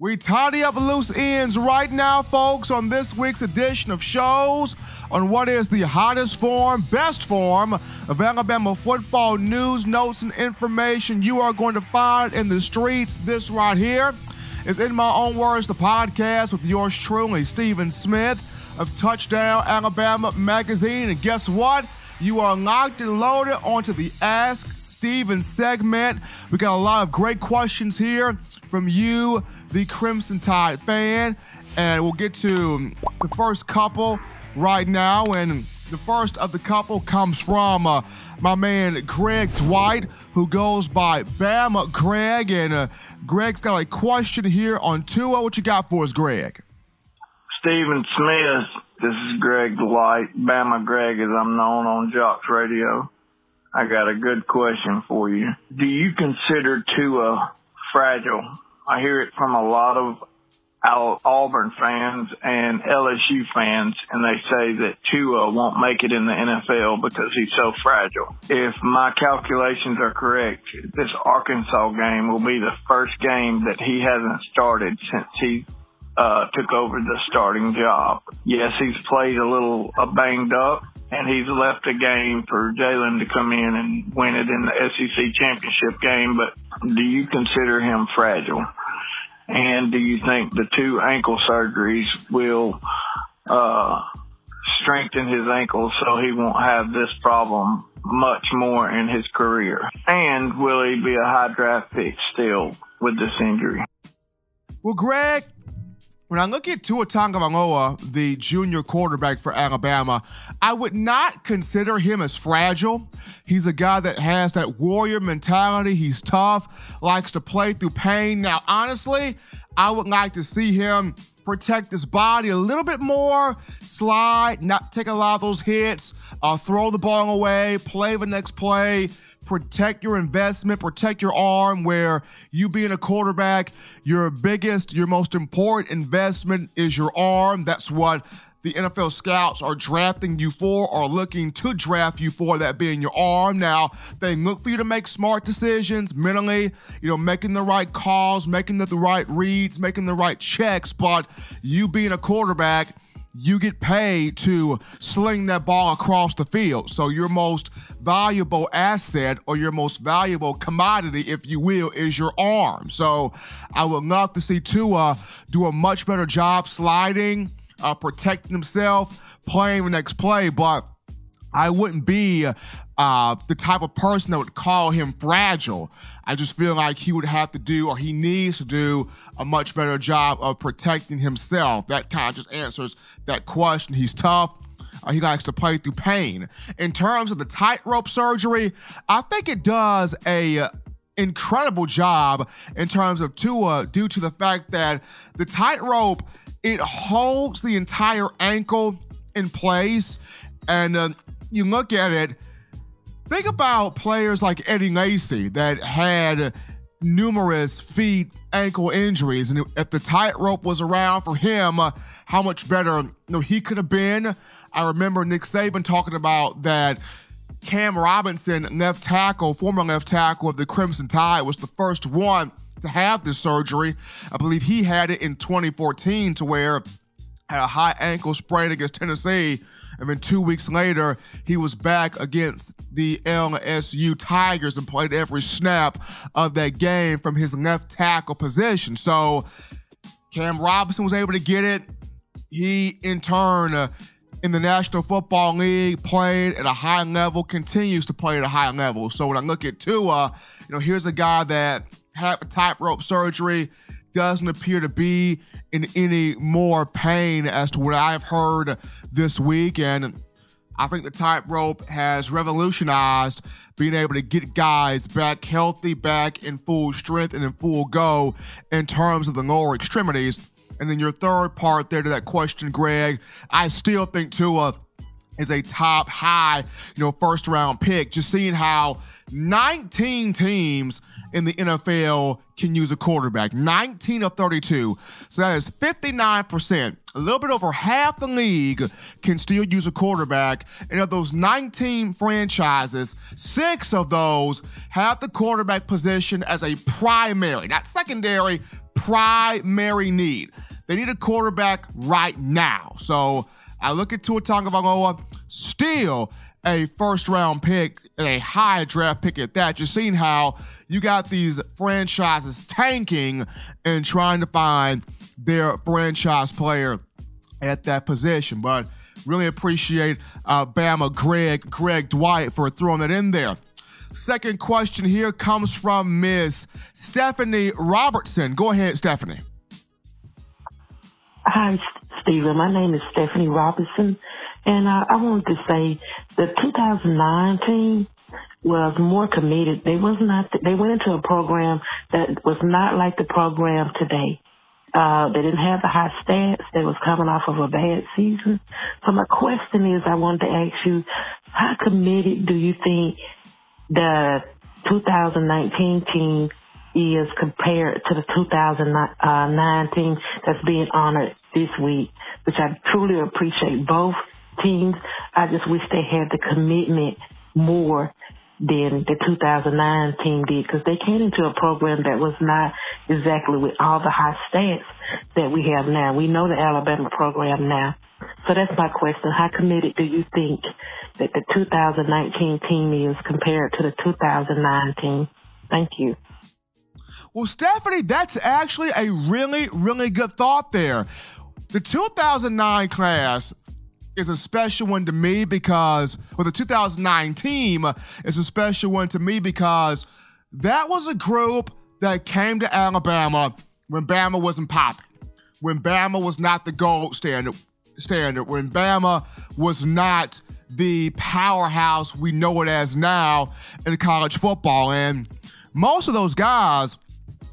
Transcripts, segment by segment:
We tidy up loose ends right now, folks, on this week's edition of shows on what is the hottest form, best form of Alabama football news, notes, and information you are going to find in the streets. This right here is, in my own words, the podcast with yours truly, Stephen Smith of Touchdown Alabama Magazine. And guess what? You are locked and loaded onto the Ask Stephen segment. We got a lot of great questions here from you, the Crimson Tide fan. And we'll get to the first couple right now. And the first of the couple comes from uh, my man Greg Dwight, who goes by Bama Greg. And uh, Greg's got a question here on Tua. What you got for us, Greg? Stephen Smith. This is Greg Dwight, Bama Greg, as I'm known on Jocks Radio. I got a good question for you. Do you consider Tua fragile. I hear it from a lot of Auburn fans and LSU fans, and they say that Tua won't make it in the NFL because he's so fragile. If my calculations are correct, this Arkansas game will be the first game that he hasn't started since he uh, took over the starting job. Yes, he's played a little uh, banged up, and he's left a game for Jalen to come in and win it in the SEC championship game. But do you consider him fragile? And do you think the two ankle surgeries will uh, strengthen his ankles so he won't have this problem much more in his career? And will he be a high draft pick still with this injury? Well, Greg, when I look at Tua Tagovailoa, the junior quarterback for Alabama, I would not consider him as fragile. He's a guy that has that warrior mentality. He's tough, likes to play through pain. Now, honestly, I would like to see him protect his body a little bit more, slide, not take a lot of those hits, uh, throw the ball away, play the next play protect your investment, protect your arm, where you being a quarterback, your biggest, your most important investment is your arm. That's what the NFL scouts are drafting you for or looking to draft you for, that being your arm. Now, they look for you to make smart decisions mentally, you know, making the right calls, making the, the right reads, making the right checks, but you being a quarterback, you get paid to sling that ball across the field. So your most valuable asset or your most valuable commodity, if you will, is your arm. So I would love to see Tua do a much better job sliding, uh, protecting himself, playing the next play, but I wouldn't be uh, the type of person that would call him fragile. I just feel like he would have to do, or he needs to do, a much better job of protecting himself. That kind of just answers that question. He's tough. Uh, he likes to play through pain. In terms of the tightrope surgery, I think it does a incredible job in terms of Tua due to the fact that the tightrope it holds the entire ankle in place and uh, you look at it, think about players like Eddie Lacy that had numerous feet ankle injuries and if the tightrope was around for him uh, how much better you know, he could have been. I remember nick saban talking about that cam robinson left tackle former left tackle of the crimson tide was the first one to have this surgery. I believe he had it in 2014 to where had a high ankle sprain against tennessee and then two weeks later, he was back against the LSU Tigers and played every snap of that game from his left tackle position. So Cam Robinson was able to get it. He, in turn, uh, in the National Football League, played at a high level, continues to play at a high level. So when I look at Tua, you know, here's a guy that had a tightrope surgery, doesn't appear to be in any more pain as to what I've heard this week. And I think the tightrope has revolutionized being able to get guys back healthy, back in full strength and in full go in terms of the lower extremities. And then your third part there to that question, Greg, I still think Tua is a top high, you know, first round pick. Just seeing how 19 teams in the NFL can use a quarterback. 19 of 32. So that is 59%. A little bit over half the league can still use a quarterback. And of those 19 franchises, six of those have the quarterback position as a primary, not secondary, primary need. They need a quarterback right now. So I look at Tua Tagovailoa, still a first round pick and a high draft pick at that. Just seeing how you got these franchises tanking and trying to find their franchise player at that position. But really appreciate uh, Bama Greg, Greg Dwight for throwing that in there. Second question here comes from Ms. Stephanie Robertson. Go ahead, Stephanie. Hi, Stephen. My name is Stephanie Robinson, and uh, I wanted to say the 2019 was more committed. They was not. They went into a program that was not like the program today. Uh, they didn't have the high stats. They was coming off of a bad season. So my question is, I wanted to ask you, how committed do you think the 2019 team is compared to the 2019 that's being honored this week, which I truly appreciate both teams. I just wish they had the commitment more than the 2009 team did because they came into a program that was not exactly with all the high stats that we have now. We know the Alabama program now. So that's my question. How committed do you think that the 2019 team is compared to the 2009 team? Thank you. Well, Stephanie, that's actually a really, really good thought there. The 2009 class is a special one to me because, well, the 2009 team is a special one to me because that was a group that came to Alabama when Bama wasn't popping, when Bama was not the gold standard, standard, when Bama was not the powerhouse we know it as now in college football. And most of those guys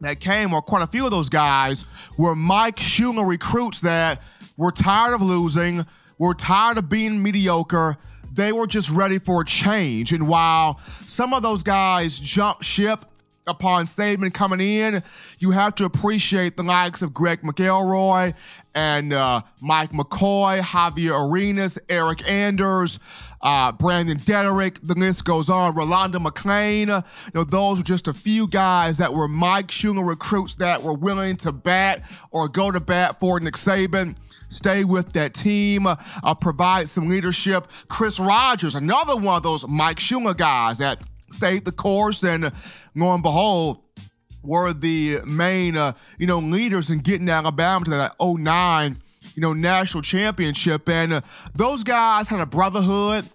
that came, or quite a few of those guys, were Mike Shula recruits that were tired of losing, were tired of being mediocre. They were just ready for a change. And while some of those guys jumped ship upon Saban coming in, you have to appreciate the likes of Greg McElroy and uh, Mike McCoy, Javier Arenas, Eryk Anders, uh, Brandon Deaderick, the list goes on. Rolando McClain, you know, those were just a few guys that were Mike Shula recruits that were willing to bat or go to bat for Nick Saban stay with that team, uh, provide some leadership. Chris Rogers, another one of those Mike Shula guys that stayed the course and lo and behold, were the main, uh, you know, leaders in getting Alabama to that 09, you know, national championship. And uh, those guys had a brotherhood.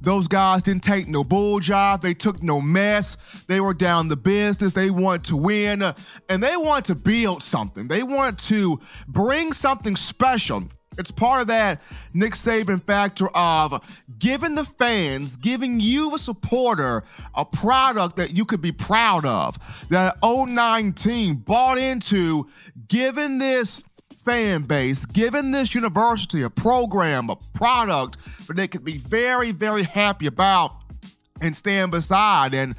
Those guys didn't take no bull job. They took no mess. They were down the business. They wanted to win uh, and they wanted to build something. They wanted to bring something special it's part of that Nick Saban factor of giving the fans, giving you a supporter a product that you could be proud of. That 09 team bought into giving this fan base, giving this university a program, a product that they could be very, very happy about and stand beside. And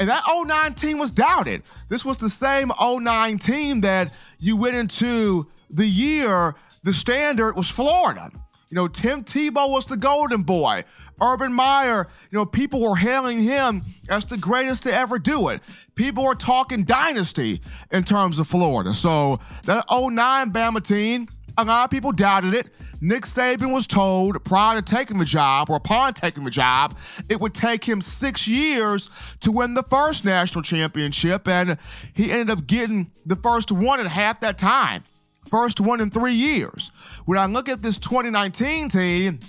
and that 09 team was doubted. This was the same 09 team that you went into the year the standard was Florida. You know, Tim Tebow was the golden boy. Urban Meyer, you know, people were hailing him as the greatest to ever do it. People were talking dynasty in terms of Florida. So that 09 Bama team, a lot of people doubted it. Nick Saban was told prior to taking the job or upon taking the job, it would take him six years to win the first national championship, and he ended up getting the first one in half that time. First one in three years. When I look at this 2019 team,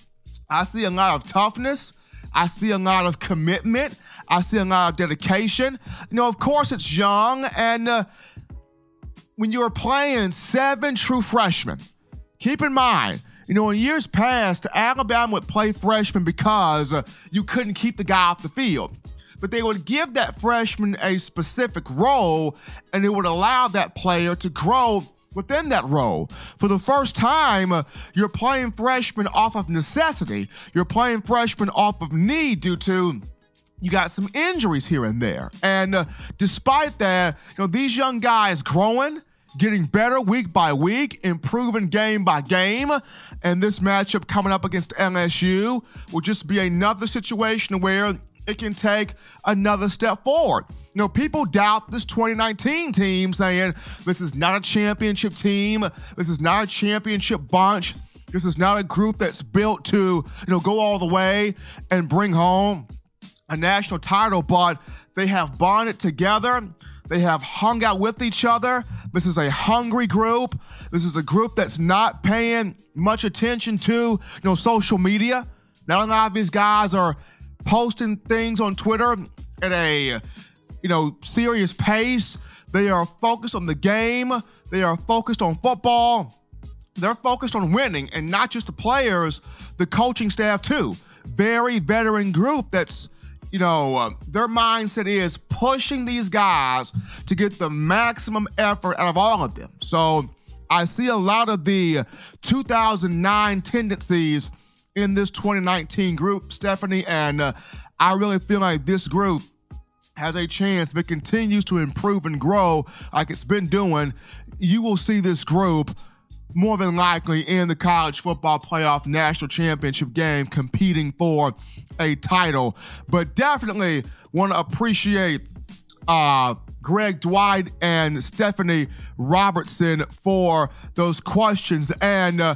I see a lot of toughness. I see a lot of commitment. I see a lot of dedication. You know, of course, it's young. And uh, when you're playing seven true freshmen, keep in mind, you know, in years past, Alabama would play freshmen because uh, you couldn't keep the guy off the field. But they would give that freshman a specific role and it would allow that player to grow within that role. For the first time, uh, you're playing freshmen off of necessity. You're playing freshmen off of need due to you got some injuries here and there. And uh, despite that, you know, these young guys growing, getting better week by week, improving game by game. And this matchup coming up against LSU will just be another situation where it can take another step forward. You know, people doubt this 2019 team, saying this is not a championship team. This is not a championship bunch. This is not a group that's built to, you know, go all the way and bring home a national title, but they have bonded together. They have hung out with each other. This is a hungry group. This is a group that's not paying much attention to, you know, social media. Not a lot of these guys are posting things on Twitter at a, you know, serious pace. They are focused on the game. They are focused on football. They're focused on winning and not just the players, the coaching staff too. Very veteran group that's you know, uh, their mindset is pushing these guys to get the maximum effort out of all of them. So I see a lot of the 2009 tendencies in this 2019 group, Stephanie, and uh, I really feel like this group has a chance if it continues to improve and grow like it's been doing. You will see this group more than likely in the college football playoff national championship game competing for a title. But definitely want to appreciate uh, Greg Dwight and Stephanie Robertson for those questions and uh,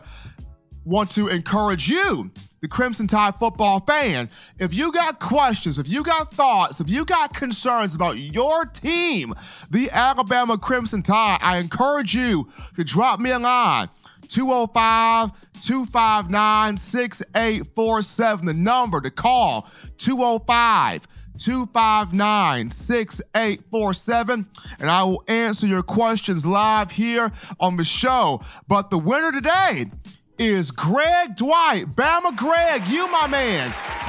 want to encourage you the Crimson Tide football fan, if you got questions, if you got thoughts, if you got concerns about your team, the Alabama Crimson Tide, I encourage you to drop me a line. 205 259 6847. The number to call 205 259 6847. And I will answer your questions live here on the show. But the winner today is Greg Dwight. Bama Greg, you, my man,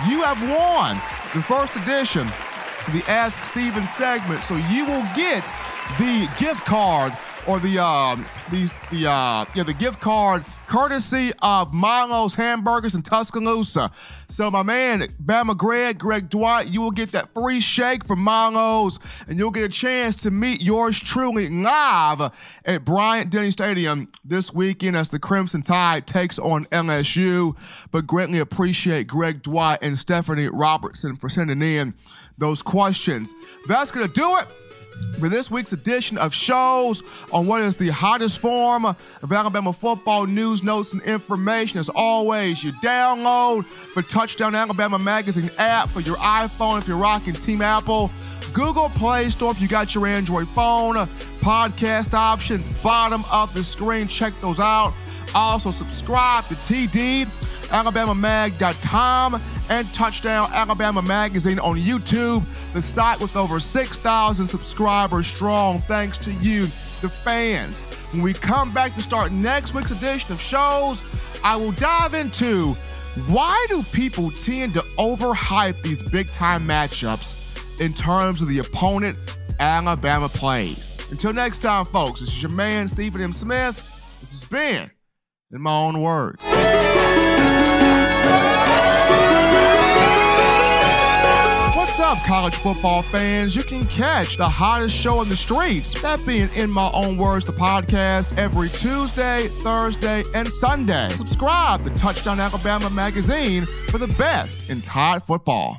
you have won the first edition of the Ask Stephen segment. So you will get the gift card or the um the the uh yeah the gift card courtesy of Milo's Hamburgers in Tuscaloosa. So my man Bama Greg Greg Dwight, you will get that free shake from Milo's, and you'll get a chance to meet yours truly live at Bryant Denny Stadium this weekend as the Crimson Tide takes on LSU. But greatly appreciate Greg Dwight and Stephanie Robertson for sending in those questions. That's gonna do it for this week's edition of shows on what is the hottest form of Alabama football news, notes, and information. As always, you download the Touchdown Alabama Magazine app for your iPhone if you're rocking Team Apple. Google Play Store if you got your Android phone. Podcast options, bottom of the screen. Check those out. Also, subscribe to TD alabamamag.com, and Touchdown Alabama Magazine on YouTube, the site with over 6,000 subscribers strong. Thanks to you, the fans. When we come back to start next week's edition of shows, I will dive into why do people tend to overhype these big time matchups in terms of the opponent Alabama plays. Until next time, folks, this is your man, Stephen M. Smith. This has been In My Own Words. Up, college football fans? You can catch the hottest show in the streets, that being In My Own Words, the podcast, every Tuesday, Thursday, and Sunday. Subscribe to Touchdown Alabama magazine for the best in Tide football.